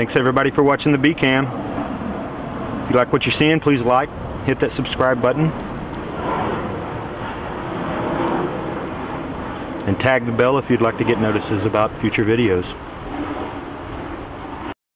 Thanks everybody for watching the B-Cam. If you like what you're seeing, please like, hit that subscribe button, and tag the bell if you'd like to get notices about future videos.